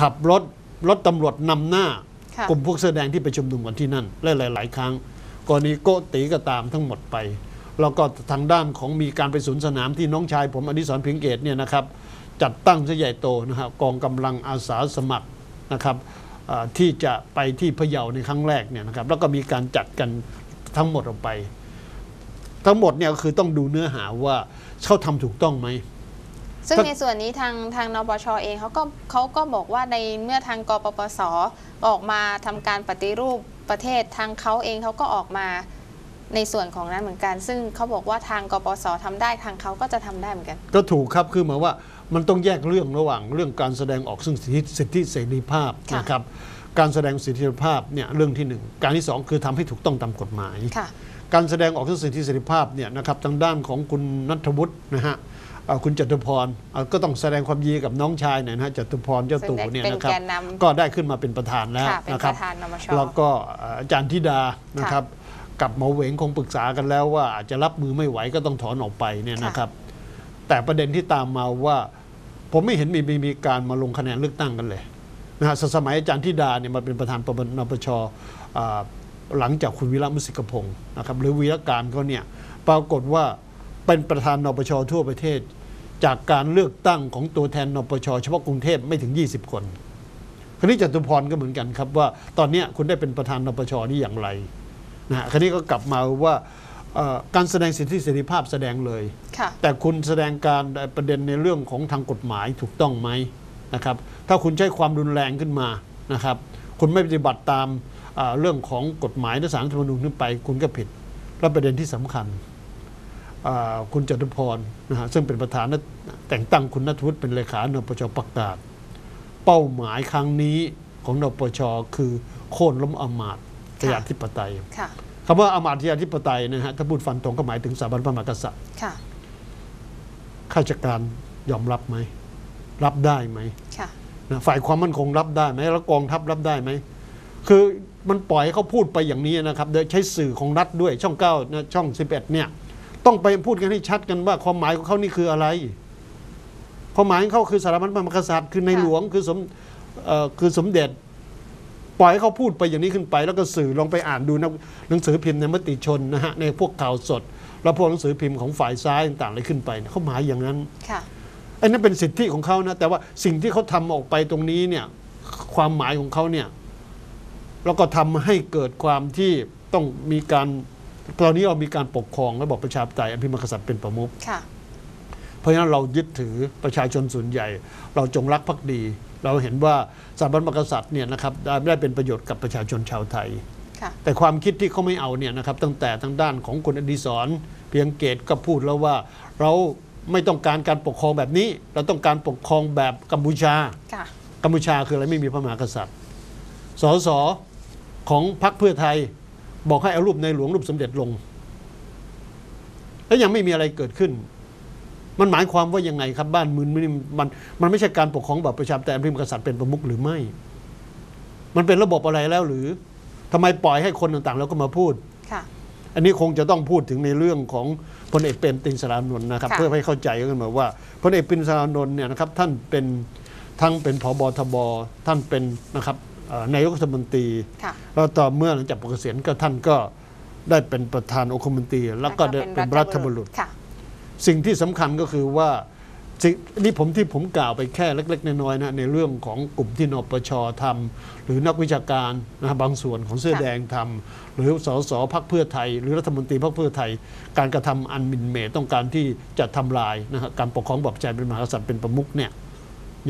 ขับรถรถตำรวจนำหน้าค่ะกลุ่มพวกเสื้อแดงที่ไปชุมนุมกันที่นั่นและหลายๆครั้งกรณีโกติก็ตามทั้งหมดไป แล้วก็ทางด้านของมีการไปสวนสนามที่น้องชายผมอดิศรเพียงเกตเนี่ยนะครับ จัดตั้งซะใหญ่โตนะครับกองกำลังอาสาสมัครนะครับอ่าที่จะไปที่พะเยาในครั้งแรกเนี่ยนะครับแล้วก็มีการจัดกันทั้งหมดออกไป ทั้งหมดเนี่ยก็คือต้องดูเนื้อหาว่าเขาทำถูกต้องไหม ซึ่งถ้าในส่วนนี้ทางทางนปชเองเขาก็เขาก็บอกว่าในเมื่อทางกปปสออกมาทำการปฏิรูปประเทศทางเขาเองเขาก็ออกมาในส่วนของนั้นเหมือนกัน ซึ่งเขาบอกว่าทางกปปสทำได้ทางเขาก็จะทำได้เหมือนกัน ก็ถูกครับคือหมายว่ามันต้องแยกเรื่องระหว่างเรื่องการแสดงออกซึ่งสิทธิสิทธิเสรีภาพค่ะนะครับการแสดงสิทธิเสรีภาพเนี่ยเรื่องที่หนึ่งการที่สองคือทำให้ถูกต้องตามกฎหมายค่ะการแสดงออกซึ่งสิทธิเสรีภาพเนี่ยนะครับทางด้านของคุณนัทวุฒินะฮะเอ่อ คุณจตุพรเอ่อก็ต้องแสดงความยินดีกับน้องชายหน่อยนะฮะจตุพรเจ้าซึ่งตู่ได้เนี่ยเป็นนะครับแกนนำก็ได้ขึ้นมาเป็นประธานแล้วค่ะเป็นนะคปรับระธานนปชแล้วก็เอ่ออาจารย์ธิดานะครับกับหมอเหวงคงปรึกษากันแล้วว่าอาจจะรับมือไม่ไหวก็ต้องถอนออกไปเนี่ยนะครับ แต่ประเด็นที่ตามมาว่า ผมไม่เห็นมีมีมีการมาลงคะแนนเลือกตั้งกันเลยนะฮะสสมัยอาจารย์ธิดาเนี่ยมาเป็นประธานปปนปชอ่าหลังจากคุณวีระมุสิกพงศ์นะครับหรือวีรการเขาเนี่ยปรากฏว่าเป็นประธานนปชทั่วประเทศ จากการเลือกตั้งของตัวแทนนปชเฉพาะกรุงเทพไม่ถึง 20 คนคราวนี้จตุพรก็เหมือนกันครับว่าตอนเนี้ยคุณได้เป็นประธานนปชนี่อย่างไรนะฮะคราวนี้ก็กลับมาว่าเอ่อการแสดงสิทธิเสรีภาพแสดงเลยค่ะแต่คุณแสดงการประเด็นในเรื่องของทางกฎหมายถูกต้องไหมนะครับ ถ้าคุณใช้ความรุนแรงขึ้นมานะครับ คุณไม่ปฏิบัติตามอ่าเรื่องของกฎหมายและสารรัฐธรรมนูญขึ้นไป คุณก็ผิดและประเด็นที่สำคัญอ่า คุณจตุพรนะฮะซึ่งเป็นประธานและแต่งตั้งคุณนัทวุฒิเป็นเลขานปชประกาศ เป้าหมายครั้งนี้ของนปชคือโค่นล้มอำมาตย์ประชาธิปไตยค่ะคำว่าอำมาตย์ประชาธิปไตยนะฮะถ้าพูดฟันตรงก็หมายถึงสถาบันพระมหากษัตริย์ค่ะข้าราชการยอมรับไหม รับได้ไหมค่ะนะฝ่ายความมั่นคงรับได้ไหมแล้วกองทัพรับได้ไหมคือมันปล่อยให้เขาพูดไปอย่างนี้นะครับ โดยใช้สื่อของรัฐด้วยช่องเก้านะช่อง11เนี่ย ต้องไปพูดกันให้ชัดกันว่าความหมายของเขานี่คืออะไร ความหมายของเขาคือสถาบันพระมหากษัตริย์คือในค่ะหลวงคือสมเอ่อคือสมเด็จ ปล่อยให้เขาพูดไปอย่างนี้ขึ้นไป แล้วก็สื่อลองไปอ่านดูนะหนังสือพิมพ์ในมติชนนะฮะในพวกข่าวสด แล้วพวกหนังสือพิมพ์ของฝ่ายซ้ายต่างๆอะไรขึ้นไปเนี่ยเขาหมายอย่างนั้นค่ะอันนั้นเป็นสิทธิของเขานะแต่ว่าสิ่งที่เขาทำออกไปตรงนี้เนี่ยความหมายของเขาเนี่ยแล้วก็ทำให้เกิดความที่ต้องมีการ ตอนนี้เรามีการปกครองระบอบประชาธิปไตยอภิมหากษัตริย์เป็นประมุขค่ะเพราะฉะนั้นเรายึดถือประชาชนส่วนใหญ่ เราจงรักภักดี เราเห็นว่าสถาบันพระมหากษัตริย์เนี่ยนะครับได้ได้เป็นประโยชน์กับประชาชนชาวไทยค่ะแต่ความคิดที่เขาไม่เอาเนี่ยนะครับตั้งแต่ทางด้านของคุณอดิศรเพียงเกตก็พูดแล้วว่าเราไม่ต้องการการปกครองแบบนี้ เราต้องการปกครองแบบกัมพูชาค่ะกัมพูชาคืออะไรไม่มีพระมหากษัตริย์สสของพรรคเพื่อไทย บอกให้เอารูปในหลวงรูปสมเด็จลง แล้วยังไม่มีอะไรเกิดขึ้น มันหมายความว่ายังไงครับบ้านเมืองมันมันมันไม่ใช่การปกครองแบบประชาธิปไตยอภิมหากษัตริย์เป็นประมุขหรือไม่ มันเป็นระบบอะไรแล้วหรือทำไมปล่อยให้คนต่างๆ แล้วก็มาพูดค่ะอันนี้คงจะต้องพูดถึงในเรื่องของพลเอกเปรมตินสรานนท์นะครับค่ะเพื่อให้เข้าใจกันมาว่าพลเอกเปรมตินสรานนท์เนี่ยนะครับท่านเป็นทั้งเป็นผบทบท่านเป็นนะครับเอ่อ นายกรัฐมนตรีค่ะแล้วต่อเมื่อหลังจากปกเกษียณก็ท่านก็ได้เป็นประธานองคมนตรี แล้วก็ได้เป็นรัฐบุรุษค่ะสิ่งที่สำคัญก็คือว่าสิ่งนี่ผมที่ผมกล่าวไปแค่เล็ก ๆ น้อยๆนะในเรื่องของกลุ่มที่นปชทำหรือนักวิชาการนะบางส่วนของเสื้อค่ะแดงทำหรือสสพรรคเพื่อไทย หรือรัฐมนตรีพรรคเพื่อไทย การกระทำอันหมิ่นเหม่ต้องการที่จะทำลายนะฮะการปกครองแบบที่มีพระมหากษัตริย์เป็นประมุขเนี่ย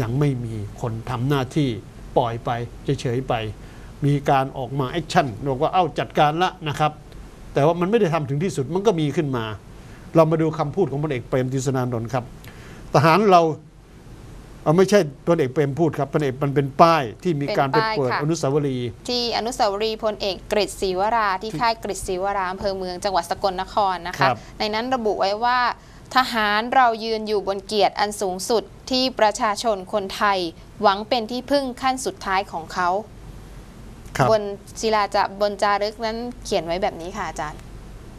ยังไม่มีคนทำหน้าที่ ปล่อยไปเฉยๆไป มีการออกมา action บอกว่าเอ้าจัดการละนะครับ แต่ว่ามันไม่ได้ทำถึงที่สุดมันก็มีขึ้นมา เรามาดูคำพูดของพลเอกเปรมติสนานนท์ครับ ทหารเราเอาไม่ใช่พลเอกเปรมพูดครับพลเอกมันเป็นป้ายที่มีการไปเป็นป้ายเปิดค่ะอนุสาวรีย์ที่อนุสาวรีย์พลเอกกฤษศรีวราที่ค่ายกฤษศรีวราอำเภอเมืองจังหวัดสกลนครนะครัคะบในนั้นระบุไว้ว่า ทหารเรายืนอยู่บนเกียรติอันสูงสุดที่ประชาชนคนไทย หวังเป็นที่พึ่งขั้นสุดท้ายของเขาครับบนศิลาจะบนจารึกนั้นเขียนไว้แบบนี้ค่ะอาจารย์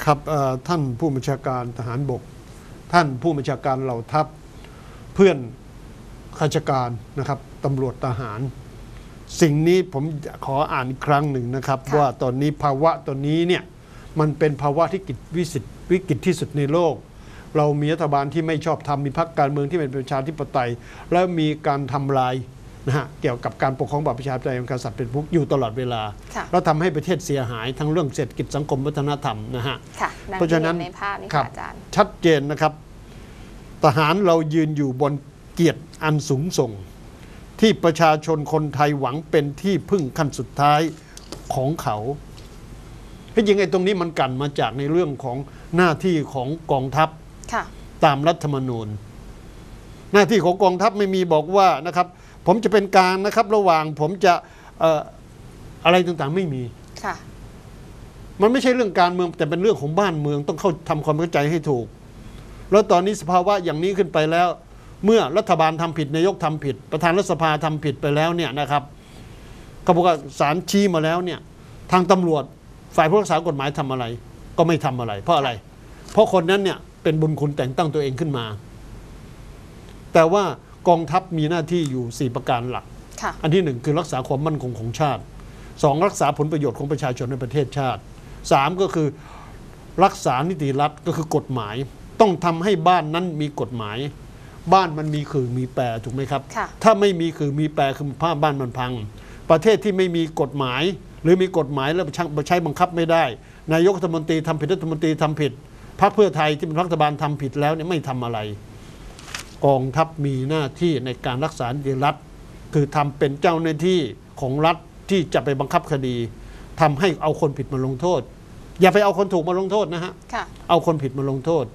ครับเอ่อท่านผู้บัญชาการทหารบก ท่านผู้บัญชาการเหล่าทัพ เพื่อนข้าราชการนะครับตำรวจทหาร สิ่งนี้ผมขออ่านอีกครั้งหนึ่งนะครับค่ะว่าตอนนี้ภาวะตอนนี้เนี่ยมันเป็นภาวะที่กิจวิสิตวิกฤตที่สุดในโลก เรามีรัฐบาลที่ไม่ชอบทำมีพรรคการเมืองที่เป็นประชาธิปไตย แล้วมีการทำลายนะฮะเกี่ยวกับการปกครองแบบประชาธิปไตยของกษัตริย์เป็นพุกอยู่ตลอดเวลาค่ะแล้วทำให้ประเทศเสียหายทั้งเรื่องเศรษฐกิจสังคมวัฒนธรรมนะฮะค่ะดังเพราะที่ฉะนั้นเห็นในภาพนี้ครัค่ะบอาจารย์ชัดเจนนะครับ ทหารเรายืนอยู่บนเกียรติอันสูงส่ง ที่ประชาชนคนไทยหวังเป็นที่พึ่งขั้นสุดท้ายของเขาที่จริงไอ้ตรงนี้มันกลั่นมาจากในเรื่องของหน้าที่ของกองทัพค่ะ ตามรัฐธรรมนูญ หน้าที่ของกองทัพไม่มีบอกว่านะครับ ผมจะเป็นกลางนะครับ ระหว่างผมจะเอ่ออะไรต่างๆไม่มีค่ะมันไม่ใช่เรื่องการเมืองแต่เป็นเรื่องของบ้านเมืองต้องเข้าทำความเข้าใจให้ถูก แล้วตอนนี้สภาวะอย่างนี้ขึ้นไปแล้ว เมื่อรัฐบาลทำผิดนายกทำผิด ประธานรัฐสภาทำผิดไปแล้วเนี่ยนะครับก็บอกว่าศาลชี้มาแล้วเนี่ย ทางตำรวจฝ่ายผู้รักษากฎหมายทำอะไร ก็ไม่ทำอะไร เพราะอะไร เพราะคนนั้นเนี่ย เป็นบุญคุณแต่งตั้งตัวเองขึ้นมา แต่ว่ากองทัพมีหน้าที่อยู่ 4 ประการหลักค่ะอันที่หนึ่งคือรักษาความมั่นคงของชาติสองรักษาผลประโยชน์ของประชาชนในประเทศชาติสามก็คือรักษานิติรัฐก็คือกฎหมาย ต้องทำให้บ้านนั้นมีกฎหมาย บ้านมันมีคือมีแปรถูกไหมครับค่ะถ้าไม่มีคือมีแปรคือภาพบ้านมันพัง ประเทศที่ไม่มีกฎหมาย หรือมีกฎหมายแล้วใช้บังคับไม่ได้ นายกรัฐมนตรีทำผิดรัฐมนตรีทำผิด พรรคเพื่อไทยที่เป็นรัฐบาลทำผิดแล้วเนี่ยไม่ทำอะไร กองทัพมีหน้าที่ในการรักษานิรัฐ คือทำเป็นเจ้าหน้าที่ของรัฐที่จะไปบังคับคดีทำให้เอาคนผิดมาลงโทษ อย่าไปเอาคนถูกมาลงโทษนะฮะเอาคนผิดมาลงโทษ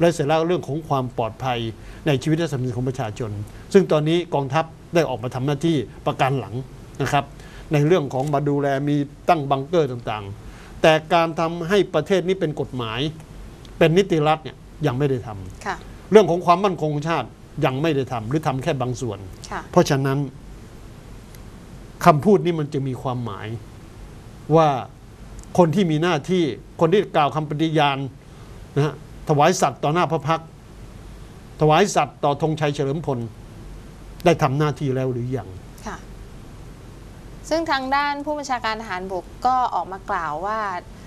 และเสร็จแล้วเรื่องของความปลอดภัยในชีวิตและทรัพย์สินของประชาชน ซึ่งตอนนี้กองทัพได้ออกมาทำหน้าที่ประกันหลังนะครับ ในเรื่องของมาดูแลมีตั้งบังเกอร์ต่างๆ แต่การทำให้ประเทศนี้เป็นกฎหมาย เป็นนิติรัฐเนี่ยยังไม่ได้ทำค่ะเรื่องของความมั่นคงของชาติยังไม่ได้ทำหรือทำแค่บางส่วนค่ะเพราะฉะนั้นคำพูดนี้มันจะมีความหมายว่าคนที่มีหน้าที่คนที่กล่าวคำปฏิญาณนะฮะถวายสัตว์ต่อหน้าพระพักตร์ถวายสัตว์ต่อธงชัยเฉลิมพล ได้ทำหน้าที่แล้วหรือยังค่ะซึ่งทางด้านผู้บัญชาการทหารบกก็ออกมากล่าวว่าเอ่อ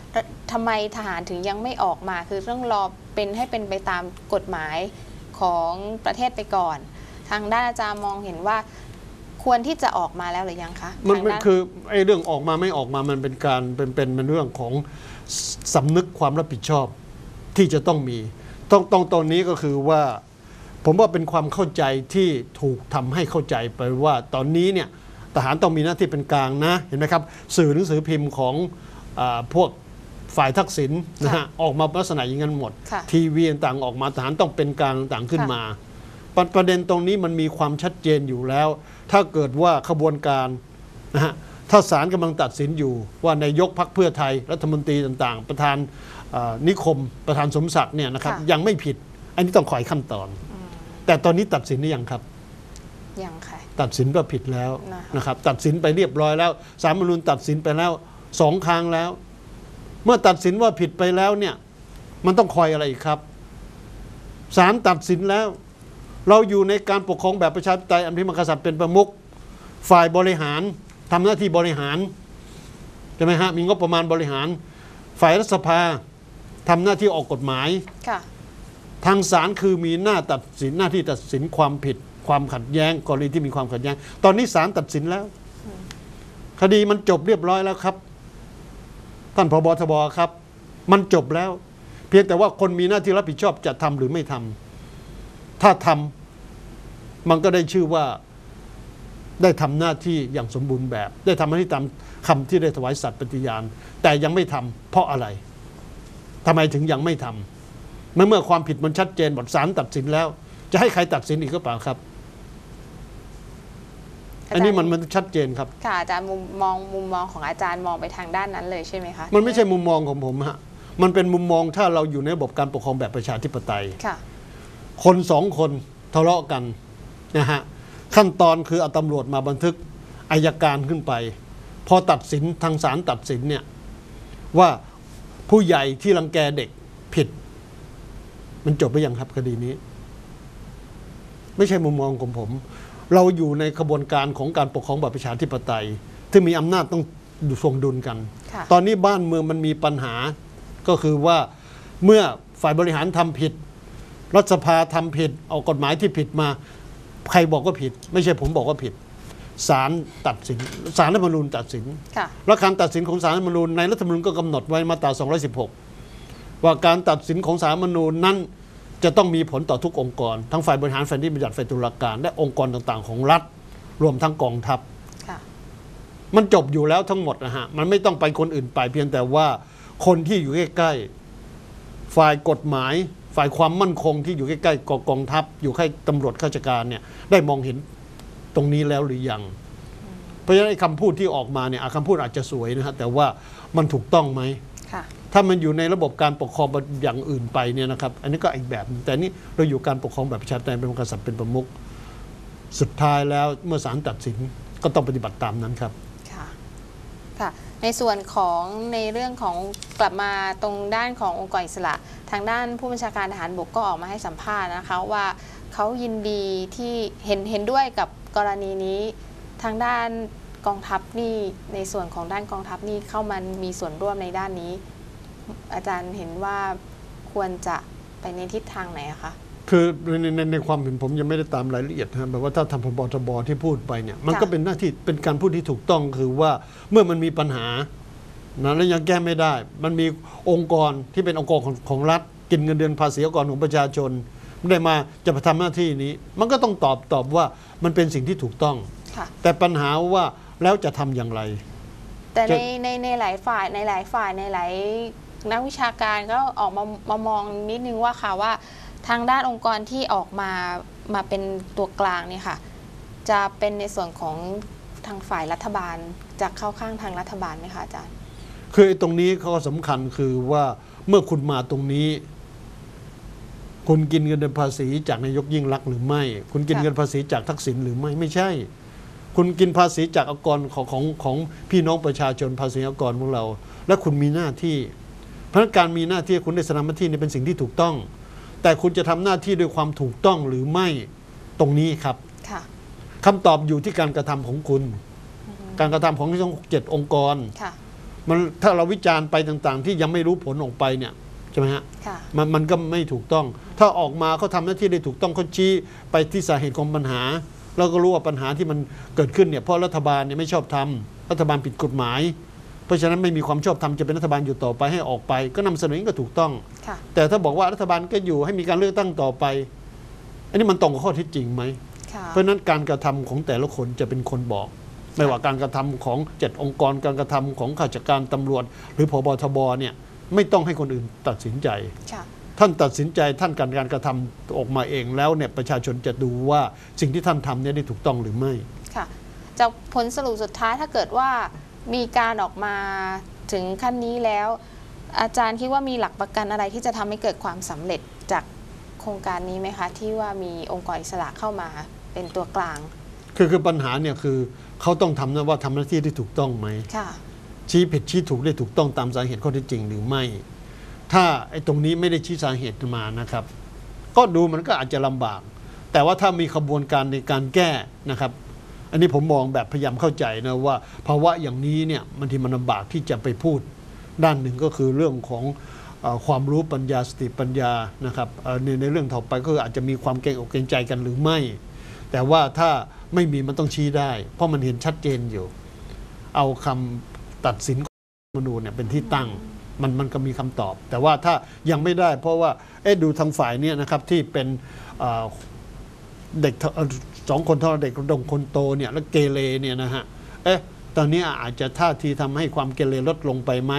ทำไมทหารถึงยังไม่ออกมา คือต้องรอเป็นให้เป็นไปตามกฎหมายของประเทศไปก่อน ทางด้านอาจารย์มองเห็นว่าควรที่จะออกมาแล้วหรือยังคะมันทางมันด้านคือไอ้เรื่องออกมาไม่ออกมามันเป็นการเป็นเป็นเป็นเรื่องของสสำนึกความรับผิดชอบที่จะต้องมีต้องต้องตอนนี้ก็คือว่า ผมว่าเป็นความเข้าใจที่ถูกทำให้เข้าใจไปว่าตอนนี้เนี่ยทหารต้องมีหน้าที่เป็นกลางนะเห็นไหมครับ สื่อหนังสือพิมพ์ของอาพวก ฝ่ายทักษิณนะฮะออกมาลักษณะอย่างนั้นหมดค่ะทีวีต่างๆออกมาทหารต้องเป็นกลางต่างๆขึ้นค่ะมาประประเด็นตรงนี้มันมีความชัดเจนอยู่แล้ว ถ้าเกิดว่าขบวนการนะฮะถ้าศาลกำลังตัดสินอยู่ว่านายกพักเพื่อไทยรัฐมนตรีต่าง ๆ ประธานเอ่อนิคมประธานสมศักดิ์เนี่ยนะครับค่ะยังไม่ผิด อันนี้ต้องคอยขั้นตอน แต่ตอนนี้ตัดสินหรือยังครับยังค่ะตัดสินว่าผิดแล้วนะคะนะครับ ตัดสินไปเรียบร้อยแล้วสารมนุนตัดสินไปแล้วสองครั้งแล้ว เมื่อตัดสินว่าผิดไปแล้วเนี่ย มันต้องคอยอะไรอีกครับศาลตัดสินแล้ว เราอยู่ในการปกครองแบบประชาธิปไตยอันพิมากษัตริย์เป็นประมุขฝ่ายบริหารทำหน้าที่บริหารใช่ไหมฮะมีงบประมาณบริหาร ฝ่ายรัฐสภาทำหน้าที่ออกกฎหมายค่ะทางศาลคือมีหน้าตัดสินหน้าที่ตัดสินความผิด ความขัดแย้งกรณีที่มีความขัดแย้ง ตอนนี้ศาลตัดสินแล้ว คดีมันจบเรียบร้อยแล้วครับ ท่านพบทบครับ มันจบแล้ว เพียงแต่ว่าคนมีหน้าที่รับผิดชอบจะทำหรือไม่ทำถ้าทำมันก็ได้ชื่อว่าได้ทำหน้าที่อย่างสมบูรณ์แบบ ได้ทำหน้าที่ตามคำที่ได้ถวายสัตย์ปฏิญาณ แต่ยังไม่ทำเพราะอะไรทำไมถึงยังไม่ทำเมื่อเมื่อความผิดมันชัดเจนบทศาลตัดสินแล้ว จะให้ใครตัดสินอีกก็เปล่าครับ อันนี้มันมันชัดเจนครับ ค่ะอาจารย์มุมมองมุมมองของอาจารย์มองไปทางด้านนั้นเลยใช่ไหมคะมันไม่ใช่มุมมองของผมฮะมันเป็นมุมมองถ้าเราอยู่ในระบบการปกครองแบบประชาธิปไตย ค่ะ คนสองคนทะเลาะกันนะฮะขั้นตอนคือเอาตำรวจมาบันทึกอายการขึ้นไป พอตัดสินทางศาลตัดสินเนี่ยว่าผู้ใหญ่ที่รังแกเด็กผิด มันจบไปยังครับคดีนี้ ไม่ใช่มุมมองของผม เราอยู่ในขบวนการของการปกครองแบบประชาธิปไตย ที่มีอำนาจต้องทวงดุลกันค่ะตอนนี้บ้านเมืองมันมีปัญหา ก็คือว่าเมื่อฝ่ายบริหารทำผิด รัฐสภาทำผิด เอากฎหมายที่ผิดมา ใครบอกว่าผิด ไม่ใช่ผมบอกว่าผิดศาลตัดสินศาลรัฐธรรมนูญตัดสินค่ะและการตัดสินของศาลรัฐธรรมนูญในรัฐธรรมนูญก็กำหนดไว้มาตรา 216 ว่าการตัดสินของศาลรัฐธรรมนูญนั้น จะต้องมีผลต่อทุกองค์กร ทั้งฝ่ายบริหารฝ่ายนิติบัญญัติฝ่ายตุลาการ และองค์กรต่างๆ ของรัฐ รวมทั้งกองทัพค่ะมันจบอยู่แล้วทั้งหมดนะฮะ มันไม่ต้องไปคนอื่นไปเพียงแต่ว่าคนที่อยู่ใกล้ๆฝ่ายกฎหมาย ฝ่ายความมั่นคงที่อยู่ใกล้ๆกกองทัพ อยู่ใกล้ตำรวจข้าราชการเนี่ยได้มองเห็นตรงนี้แล้วหรือยัง เพราะฉะนั้นไอ้คำพูดที่ออกมาเนี่ยอะคำพูดอาจจะสวยนะฮะแต่ว่ามันถูกต้องไหมค่ะ ถ้ามันอยู่ในระบบการปกครองอย่างอื่นไปเนี่ยนะครับอันนี้ก็อีกแบบหนึ่งแต่นี่เราอยู่การปกครองแบบประชาธิปไตยเป็นกษัตริย์เป็นประมุขสุดท้ายแล้วเมื่อศาลตัดสินก็ต้องปฏิบัติตามนั้นครับค่ะค่ะในส่วนของในเรื่องของกลับมาตรงด้านขององค์กรอิสระ ทางด้านผู้บัญชาการทหารบกก็ออกมาให้สัมภาษณ์นะคะว่าเขายินดีที่เห็นเห็นด้วยกับกรณีนี้ทางด้าน กองทัพนี่ในส่วนของด้านกองทัพนี่เข้ามามีส่วนร่วมในด้านนี้ อาจารย์เห็นว่าควรจะไปในทิศทางไหนอะคะคือในในในความเห็นผมยังไม่ได้ตามรายละเอียดนะแบบว่าถ้าทำพบทบที่พูดไปเนี่ยมันก็ค่ะเป็นหน้าที่เป็นการพูดที่ถูกต้องคือว่าเมื่อมันมีปัญหานะแล้วยังแก้ไม่ได้ มันมีองค์กรที่เป็นองค์กรของของรัฐ กินเงินเดือนภาษีองค์กรของประชาชนไม่ได้มาจะมาทำหน้าที่นี้ มันก็ต้องตอบตอบว่ามันเป็นสิ่งที่ถูกต้องค่ะแต่ปัญหาว่า แล้วจะทำอย่างไร แต่จะในในในหลายฝ่ายในหลายฝ่ายในหลายนักวิชาการก็ออกมามามองนิดนึงว่าค่ะว่าทางด้านองค์กรที่ออกมามาเป็นตัวกลางเนี่ยค่ะ จะเป็นในส่วนของทางฝ่ายรัฐบาลจะเข้าข้างทางรัฐบาลไหมคะอาจารย์ คือไอ้ตรงนี้เขาสำคัญคือว่าเมื่อคุณมาตรงนี้ คุณกินเงินเดือนภาษีจากนายกยิ่งรักษณ์หรือไม่ คุณกินค่ะเงินภาษีจากทักษิณหรือไม่ไม่ใช่ คุณกินภาษีจากองค์กรของของของพี่น้องประชาชนภาษีองค์กรของเรา และคุณมีหน้าที่เพราะฉะนั้นการมีหน้าที่คุณได้แสดงหน้าที่นี่เป็นสิ่งที่ถูกต้อง แต่คุณจะทำหน้าที่ด้วยความถูกต้องหรือไม่ตรงนี้ครับค่ะคำตอบอยู่ที่การกระทำของคุณ การกระทำของทั้งเจ็ดองค์กรค่ะมันถ้าเราวิจารณ์ไปต่างๆ ที่ยังไม่รู้ผลออกไปเนี่ยใช่ไหมฮะค่ะมันมันก็ไม่ถูกต้อง ถ้าออกมาเขาทำหน้าที่ได้ถูกต้องเขาชี้ไปที่สาเหตุของปัญหา เราก็รู้ว่าปัญหาที่มันเกิดขึ้นเนี่ยเพราะรัฐบาลเนี่ยไม่ชอบทำรัฐบาลผิดกฎหมาย เพราะฉะนั้นไม่มีความชอบธรรมจะเป็นรัฐบาลอยู่ต่อไปให้ออกไป ก็นำเสนอก็ถูกต้องค่ะแต่ถ้าบอกว่ารัฐบาลก็อยู่ให้มีการเลือกตั้งต่อไป อันนี้มันตรงกับข้อเท็จจริงไหมค่ะเพราะฉะนั้นการกระทำของแต่ละคนจะเป็นคนบอก ไม่ว่าการกระทำของเจ็ดองค์กรการกระทำของข้าราชการตำรวจ หรือพบทบเนี่ยไม่ต้องให้คนอื่นตัดสินใจค่ะ ท่านตัดสินใจท่านการการกระทำออกมาเองแล้วเนี่ยประชาชนจะดูว่าสิ่งที่ท่านทำเนี่ยได้ถูกต้องหรือไม่ค่ะจากผลสรุปสุดท้ายถ้าเกิดว่ามีการออกมาถึงขั้นนี้แล้ว อาจารย์คิดว่ามีหลักประกันอะไรที่จะทำให้เกิดความสำเร็จจากโครงการนี้ไหมคะ ที่ว่ามีองค์กรอิสระเข้ามาเป็นตัวกลาง คือคือปัญหาเนี่ยคือเขาต้องทำนะว่าทำหน้าที่ที่ถูกต้องไหมค่ะชี้ผิดชี้ถูกได้ถูกต้องตามสาเหตุข้อเท็จจริงหรือไม่ ถ้าไอ้ตรงนี้ไม่ได้ชี้สาเหตุมานะครับ ก็ดูมันก็อาจจะลำบาก แต่ว่าถ้ามีขบวนการในการแก้นะครับ อันนี้ผมมองแบบพยายามเข้าใจนะว่าภาวะอย่างนี้เนี่ยมันที่มันลำบากที่จะไปพูด ด้านหนึ่งก็คือเรื่องของอความรู้ปัญญาสติปัญญานะครับในในเรื่องต่อไปก็อาจจะมีความเกรงอกเกรงใจกันหรือไม่ แต่ว่าถ้าไม่มีมันต้องชี้ได้ เพราะมันเห็นชัดเจนอยู่ เอาคำตัดสินของรัฐธรรมนูเนี่ยเป็นที่ตั้ง มันมันก็มีคำตอบ แต่ว่าถ้ายังไม่ได้ เพราะว่าเอ๊ะดูทางฝ่ายเนี่ยนะครับที่เป็นเด็กสองคนเท่าเด็กดงคนโตเนี่ยแล้วเกเรเนี่ยนะฮะเอ๊ะตอนนี้อาจจะท่าทีทำให้ความเกเรลดลงไปไหม